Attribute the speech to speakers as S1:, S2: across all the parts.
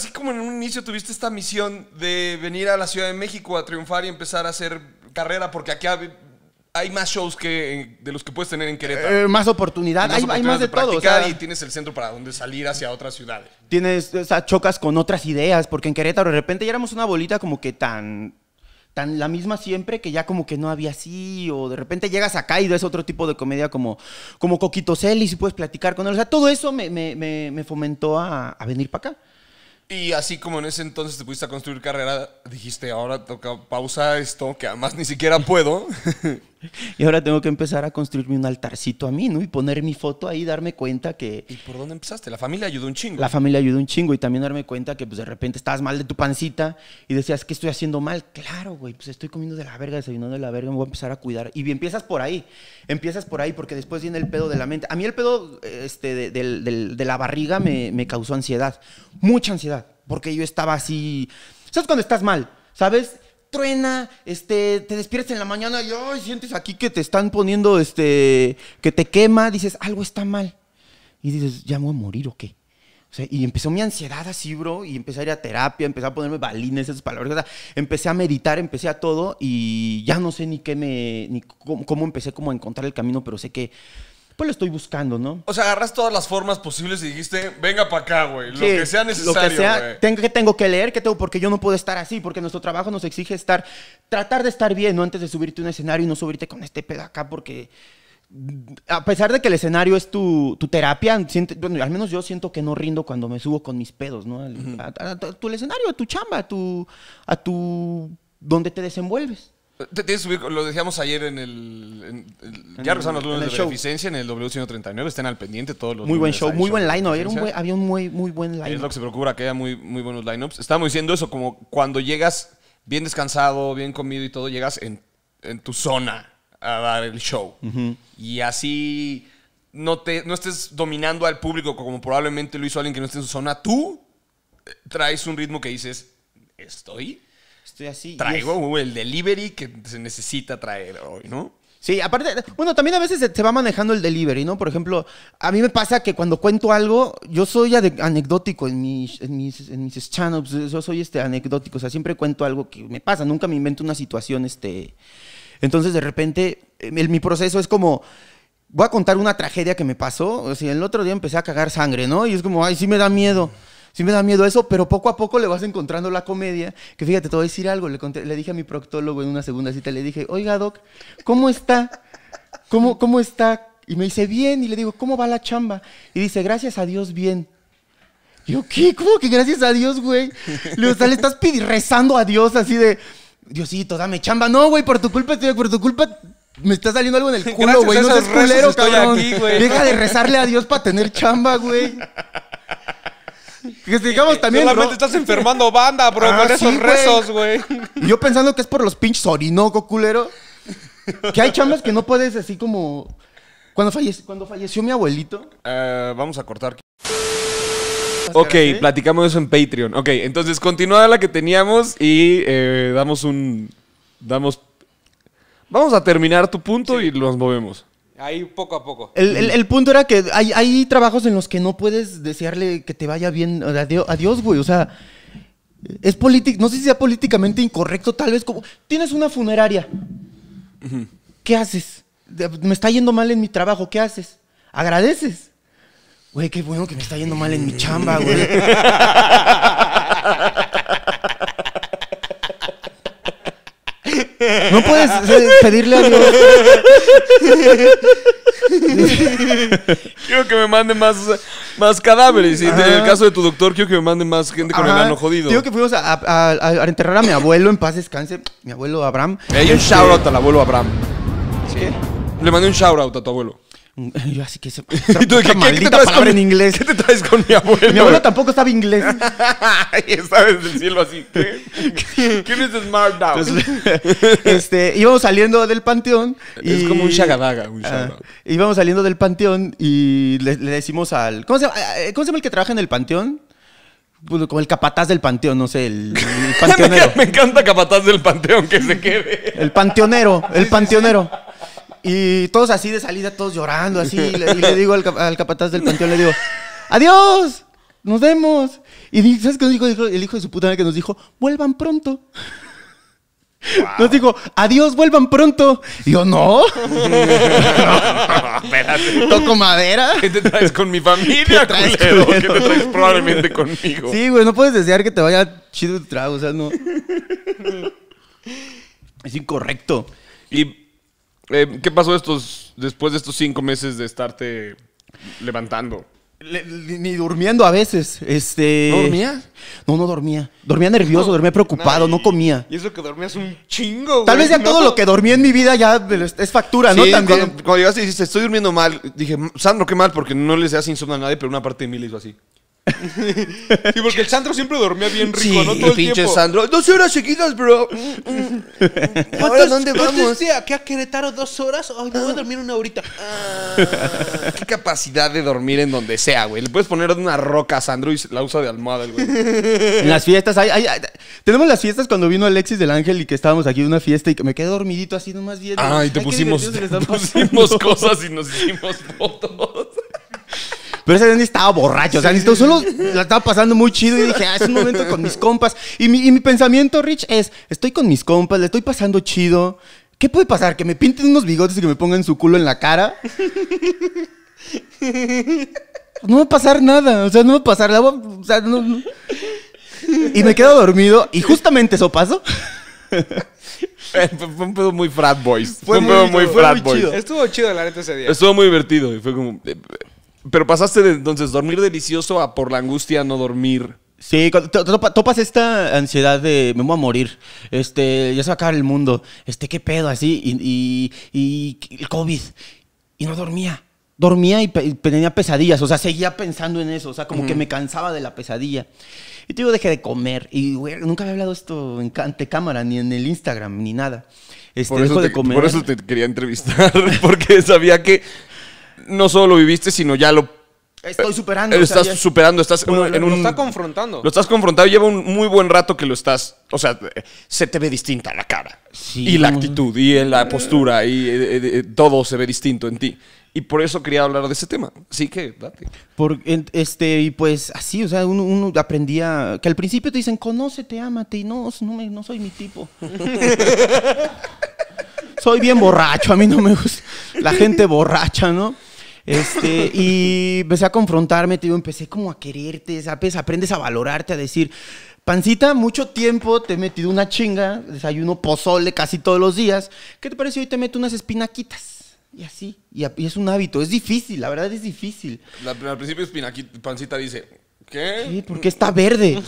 S1: así como en un inicio tuviste esta misión de venir a la Ciudad de México a triunfar y empezar a hacer carrera, porque aquí hay- más shows que de los que puedes tener en Querétaro.
S2: Eh, más oportunidad, hay, hay más de todo. o sea,
S1: y tienes el centro para donde salir hacia otras ciudades.
S2: tienes, o sea, chocas con otras ideas, porque en Querétaro de repente ya éramos una bolita como que tan, tan la misma siempre que ya como que no había así, o de repente llegas acá y ves otro tipo de comedia como, como Coquito Celis y puedes platicar con él. O sea, todo eso me, me- me- me fomentó a, a venir para acá.
S1: Y así como en ese entonces te pudiste a construir carrera, dijiste, ahora toca pausa esto, que además ni siquiera puedo.
S2: Y ahora tengo que empezar a construirme un altarcito a mí, ¿no? Y poner mi foto ahí, darme cuenta que
S1: ¿Y por dónde empezaste? La familia ayudó un chingo.
S2: la familia ayudó un chingo y también darme cuenta que pues de repente estabas mal de tu pancita y decías, ¿qué estoy haciendo mal? Claro, güey, pues estoy comiendo de la verga, desayunando de la verga, me voy a empezar a cuidar. Y empiezas por ahí, empiezas por ahí porque después viene el pedo de la mente. A mí el pedo este, de, del- de la barriga me, me causó ansiedad, mucha ansiedad, porque yo estaba así, ¿sabes cuando estás mal? ¿Sabes? Truena, este, te despiertas en la mañana y sientes aquí que te están poniendo, este, que te quema, dices, algo está mal. Y dices, ¿ya me voy a morir o qué? O sea, y empezó mi ansiedad así, bro, y empecé a ir a terapia, empecé a ponerme balines, esas palabras, o empecé a meditar, empecé a todo, y ya no sé ni qué me, ni cómo, cómo empecé como a encontrar el camino, pero sé que, pues lo estoy buscando, ¿no?
S1: O sea, agarras todas las formas posibles y dijiste, venga para acá, güey. Lo
S2: Sí,
S1: que sea necesario,
S2: Lo que sea, tengo, que tengo que leer, que tengo, porque yo no puedo estar así, porque nuestro trabajo nos exige estar, tratar de estar bien, ¿no? Antes de subirte a un escenario y no subirte con este pedo acá, porque mm, a pesar de que el escenario es tu, tu terapia, siente- bueno, al menos yo siento que no rindo cuando me subo con mis pedos, ¿no? Al- a, a- a tu escenario, a tu chamba, a tu, a tu, donde te desenvuelves.
S1: Te tienes que subir, lo decíamos ayer en el. en ya regresaron los lunes de
S2: show.
S1: beneficencia en el W139. Estén al pendiente todos los
S2: Muy buen show, muy buen
S1: de
S2: line Era un había un muy, muy buen
S1: Es lo que se procura, que haya muy, muy buenos lineups. Estábamos diciendo eso, como cuando llegas bien descansado, bien comido y todo, llegas en, en tu zona a dar el show. Y así no, te, no estés dominando al público como probablemente lo hizo alguien que no esté en su zona. Tú eh, traes un ritmo que dices, estoy,
S2: Estoy así. y
S1: traigo el delivery que se necesita traer hoy, ¿no?
S2: Sí, aparte, bueno, también a veces se, se va manejando el delivery, ¿no? Por ejemplo, a mí me pasa que cuando cuento algo, yo soy anecdótico en mis, en mis, en mis stand-ups, yo soy este, anecdótico, o sea, siempre cuento algo que me pasa, nunca me invento una situación, este... Entonces, de repente, el- mi proceso es como, voy a contar una tragedia que me pasó, o sea, el otro día empecé a cagar sangre, ¿no? Y es como, ay, sí me da miedo. Sí me da miedo eso, pero poco a poco le vas encontrando la comedia. Que fíjate, te voy a decir algo. Le, conté- le dije a mi proctólogo en una segunda cita, le dije, oiga, doc, ¿cómo está? ¿Cómo, ¿Cómo está? Y me dice, bien. Y le digo, ¿cómo va la chamba? Y dice, gracias a Dios, bien. Y yo, ¿qué? ¿Cómo que gracias a Dios, güey? Le digo, o sea, le estás rezando a Dios así de, Diosito, dame chamba. No, güey, por tu culpa, estoy- por tu culpa me está saliendo algo en el culo, güey. No seas culero, cabrón.
S3: aquí.
S2: Deja de rezarle a Dios para tener chamba, güey. Que digamos también.
S3: Solamente estás enfermando banda, bro,
S2: Ah,
S3: con esos
S2: sí,
S3: rezos, güey.
S2: Y yo pensando que es por los pinches Orinoco, culero. Que hay chambas que no puedes así como. Cuando, fallece- cuando falleció mi abuelito.
S1: Eh, vamos a cortar. Ok, platicamos eso en Patreon. Ok, entonces continúa la que teníamos y eh, damos un. Damos. Vamos a terminar tu punto y nos movemos.
S3: Ahí poco a poco.
S2: El, el- el punto era que hay, hay trabajos en los que no puedes desearle que te vaya bien. Adiós, güey. O sea, es político. No sé si sea políticamente incorrecto, tal vez como. Tienes una funeraria. ¿Qué haces? Me está yendo mal en mi trabajo. ¿Qué haces? Agradeces. Güey, qué bueno que me está yendo mal en mi chamba, güey. No puedes pedirle a Dios.
S1: Quiero que me manden más, más cadáveres. Y en el caso de tu doctor, quiero que me manden más gente con el ano jodido.
S2: Digo que fuimos a, a- a- a enterrar a mi abuelo en paz descanse. Mi abuelo Abraham.
S1: Hay un shout out al abuelo Abraham.
S2: ¿Qué?
S1: Le mandé un shout out a tu abuelo.
S2: Yo así que se.
S1: ¿Y tú qué, qué- te traes con,
S2: en inglés.
S1: ¿Qué te traes con mi abuelo?
S2: Mi abuelo tampoco sabe inglés.
S1: y está desde el cielo así. ¿qué? ¿Quién es Smart Down?
S2: este, íbamos saliendo del panteón. Y,
S1: Es como un shagadaga, un
S2: íbamos saliendo del panteón y le, le decimos al. ¿cómo se, llama, Eh, ¿Cómo se llama el que trabaja en el panteón? Pues, Como el capataz del panteón, no sé, el, el panteonero.
S1: me encanta Capataz del Panteón que se quede.
S2: El panteonero, el panteonero. Y todos así de salida, todos llorando, así. Y le, y le digo al, cap- al capataz del panteón, le digo, adiós, nos vemos. Y ¿sabes qué nos dijo, Dijo el hijo de su puta madre que nos dijo? Vuelvan pronto. Nos dijo, adiós, vuelvan pronto. Y yo, no.
S1: Espérate.
S2: Toco madera.
S1: ¿Qué te traes con mi familia,
S2: ¿Qué traes,
S1: culero? ¿Qué te traes probablemente conmigo?
S2: Sí, güey, no puedes desear que te vaya chido tu trago, o sea, no. Es incorrecto.
S1: ¿Y eh, qué pasó estos, después de estos cinco meses de estarte levantando?
S2: Le- le- ni durmiendo a veces. Este.
S1: ¿No dormías?
S2: No, no dormía. Dormía nervioso, dormía preocupado, no,
S3: y-
S2: comía.
S3: Y eso que dormías un chingo,
S2: Tal
S3: güey,
S2: vez ya
S3: ¿no?
S2: todo lo que dormí en mi vida ya es factura, ¿no? También.
S1: Cuando, cuando llegaste y dijiste, estoy durmiendo mal, dije, Sandro, qué mal, porque no le seas insomnio a nadie, pero una parte de mí le hizo así.
S3: Sí, porque el Sandro siempre dormía bien rico,
S1: Sí,
S3: ¿no? Todo el
S1: pinche
S3: tiempo.
S1: Sandro. Dos horas seguidas, bro. Mm, mm. ¿Ahora dónde vamos?
S3: Aquí a Querétaro dos horas. Ay, me voy a dormir una horita.
S1: Qué capacidad de dormir en donde sea, güey. Le puedes poner una roca a Sandro y la usa de almohada, el güey.
S2: En las fiestas, hay, hay- hay- tenemos las fiestas cuando vino Alexis del Ángel y que estábamos aquí en una fiesta y que me quedé dormidito así nomás viendo.
S1: Ay, te
S2: qué
S1: pusimos, te pusimos cosas y nos hicimos fotos.
S2: Pero ese día ni estaba borracho, o sea, ni estaba- solo la estaba pasando muy chido y dije, ah, es un momento con mis compas. Y mi, y mi pensamiento, Rich, es, estoy con mis compas, le estoy pasando chido. ¿Qué puede pasar? ¿Que me pinten unos bigotes y que me pongan su culo en la cara? No va a pasar nada, o sea, no va a pasar nada. O sea, no, no. Y me quedo dormido y justamente eso pasó.
S1: Fue fue un pedo muy frat boys. Fue,
S2: Fue
S1: un
S2: muy-
S1: pedo muy
S2: fue
S1: frat
S2: muy
S1: boys.
S2: chido.
S3: Estuvo chido la neta ese día.
S1: Estuvo muy divertido y fue como... Pero pasaste de entonces dormir delicioso a por la angustia no dormir.
S2: Sí, topas esta ansiedad de me voy a morir, este, ya se va a acabar el mundo, este, qué pedo, así, y, y, y el COVID. Y no dormía. Dormía y, pe- y tenía pesadillas, o sea, seguía pensando en eso, o sea, como que me cansaba de la pesadilla. Y te digo, dejé de comer. Y, güey, nunca había hablado esto en ante cámara, ni en el Instagram, ni nada. Este,
S1: Por eso, te,
S2: de comer.
S1: por eso te quería entrevistar, porque sabía que no solo lo viviste, sino ya lo
S2: Estoy superando. o sea,
S1: estás
S2: ya-
S1: superando, estás en
S3: Lo
S1: un...
S3: está confrontando.
S1: Lo estás confrontando, lleva un muy buen rato que lo estás, o sea, se te ve distinta la cara.
S2: Sí,
S1: y la actitud, y en la postura, y eh, eh, eh, todo se ve distinto en ti. Y por eso quería hablar de ese tema. Así que, date.
S2: Por, este, y pues así, o sea, uno, uno aprendía, que al principio te dicen, conócete, ámate, y no, no, me- no soy mi tipo. soy bien borracho, a mí no me gusta la gente borracha, ¿no? Este, y empecé a confrontarme, te digo, empecé como a quererte. Aprendes a valorarte, a decir, pancita, mucho tiempo te he metido una chinga, desayuno pozole casi todos los días, ¿qué te parece hoy te meto unas espinaquitas? Y así, y, es un hábito, es difícil, la verdad es difícil.
S1: al principio Pancita dice, ¿qué?
S2: Sí, ¿por qué está verde?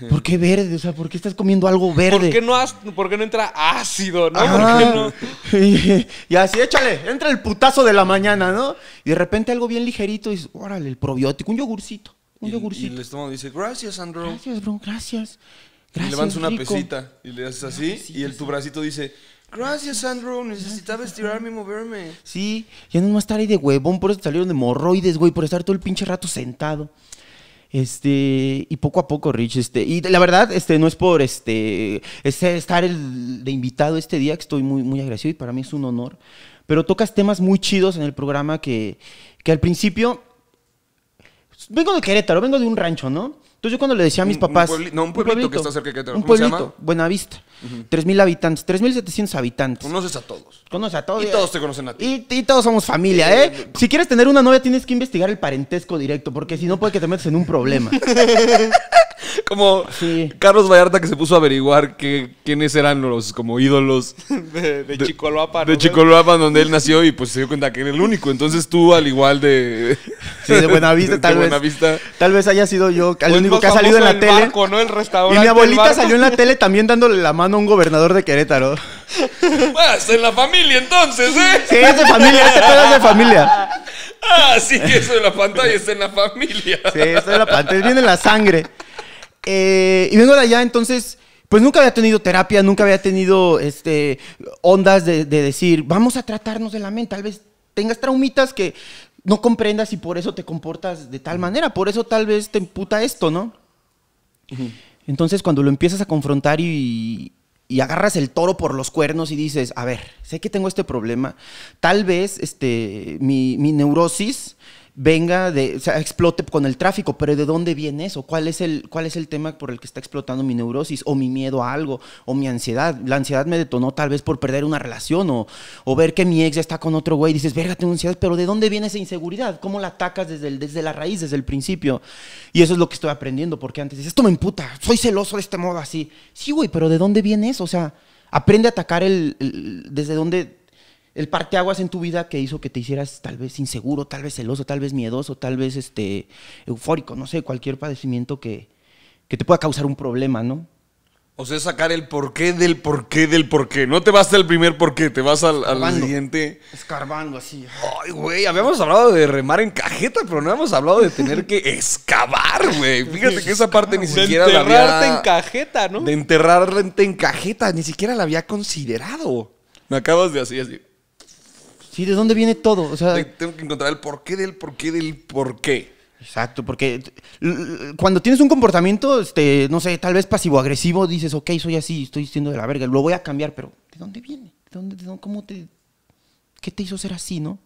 S2: ¿Por qué verde? O sea, ¿por qué estás comiendo algo verde?
S3: ¿Por qué no, has- por qué no entra ácido, no? ¿Por qué no?
S2: Y, y así, échale, entra el putazo de la mañana, ¿no? Y de repente algo bien ligerito y dices, órale, el probiótico, un yogurcito, un
S1: Y, y
S2: yogurcito.
S1: el estómago dice, gracias, Sandro.
S2: Gracias, bro, gracias.
S1: Y
S2: Gracias,
S1: levantas una
S2: rico.
S1: pesita y le haces así, y el, tu bracito dice, gracias, Sandro, necesitaba estirarme y moverme.
S2: Sí, ya no más estar ahí de huevón, por eso salieron de hemorroides, güey, por estar todo el pinche rato sentado. Este, y poco a poco, Rich, este, y la verdad, este, no es por, este, es estar el, de invitado este día, que estoy muy, muy agradecido y para mí es un honor, pero tocas temas muy chidos en el programa que, que al principio, vengo de Querétaro, vengo de un rancho, ¿no? Entonces yo cuando le decía a mis
S1: Un- un
S2: papás...
S1: puebli- no, un pueblito que está cerca de Querétaro.
S2: Un
S1: ¿Cómo se
S2: pueblito,
S1: llama?
S2: Buenavista, tres mil habitantes, 3.700 habitantes.
S1: Conoces a todos.
S2: Conoce a todos.
S1: Y todos te conocen a ti.
S2: Y, y todos somos familia, ¿eh? Si quieres tener una novia, tienes que investigar el parentesco directo, porque si no, puede que te metas en un problema.
S1: Como
S2: Sí.
S1: Carlos Vallarta que se puso a averiguar que, quiénes eran los como ídolos
S3: De, de Chicoloapa,
S1: de
S3: ¿no?
S1: Chicoloapan donde él nació y pues se dio cuenta que era el único. Entonces tú al igual de...
S2: Sí, de Buenavista,
S1: de
S2: tal vez.
S1: Buenavista.
S2: Tal vez haya sido yo el
S3: Pues
S2: único que ha salido en la tele.
S3: barco, ¿no? El restaurante
S2: y mi
S3: El
S2: abuelita salió en la tele también dándole la mano a un gobernador de Querétaro.
S1: Está en la familia entonces, ¿eh?
S2: Sí, es de familia, este pedo es de familia.
S1: Ah, sí que eso de la pantalla está en la familia.
S2: Sí, esto es la pantalla, viene en la sangre. Eh, y vengo de allá, entonces, pues nunca había tenido terapia, nunca había tenido este, ondas de, de decir, vamos a tratarnos de la mente. Tal vez tengas traumitas que no comprendas y por eso te comportas de tal manera, por eso tal vez te emputa esto, ¿no? Entonces, cuando lo empiezas a confrontar y, y agarras el toro por los cuernos y dices, a ver, sé que tengo este problema, tal vez este, mi, mi neurosis venga de, o sea, explote con el tráfico, pero ¿de dónde viene eso? ¿Cuál es el, cuál es el tema por el que está explotando mi neurosis o mi miedo a algo o mi ansiedad? La ansiedad me detonó tal vez por perder una relación o, o ver que mi ex ya está con otro güey y dices, verga, tengo ansiedad, pero ¿de dónde viene esa inseguridad? ¿Cómo la atacas desde, desde la raíz, desde el principio? Y eso es lo que estoy aprendiendo, porque antes dices, esto me emputa, soy celoso de este modo así. Sí, güey, pero ¿de dónde viene eso? O sea, aprende a atacar el- desde dónde el parteaguas en tu vida que hizo que te hicieras tal vez inseguro, tal vez celoso, tal vez miedoso, tal vez este eufórico, no sé, cualquier padecimiento que, que te pueda causar un problema, ¿no?
S1: O sea, sacar el porqué del porqué del porqué. No te vas al primer porqué, te vas al, siguiente.
S2: Escarbando así.
S1: Ay, güey, habíamos hablado de remar en cajeta, pero no habíamos hablado de tener que excavar, güey. Fíjate que esa parte ni
S3: De
S1: siquiera la
S3: enterrarte
S1: había...
S3: en cajeta, ¿no?
S1: De enterrarte en cajeta, ni siquiera la había considerado. Me acabas de así, así.
S2: Sí, ¿de dónde viene todo? O sea,
S1: Te- Tengo que encontrar el porqué del porqué del porqué.
S2: Exacto, porque l- cuando tienes un comportamiento, este, no sé, tal vez pasivo-agresivo, dices, ok, soy así, estoy siendo de la verga, lo voy a cambiar, pero ¿de dónde viene? ¿De dónde, de dónde- ¿Cómo te, qué te hizo ser así, no?